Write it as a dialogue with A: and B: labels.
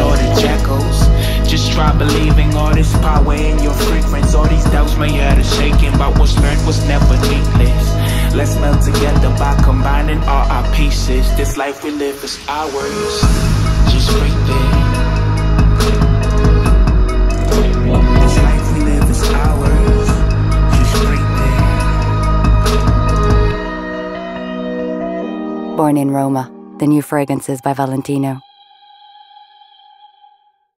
A: all the. Just try believing all this power in your free all these doubts may have us shaking, but what's learned was never needless. Let's melt together by combining all our pieces. This life we live is ours. Just right there. This life we live is ours. Just right there.
B: Born in Roma, the new fragrances by Valentino.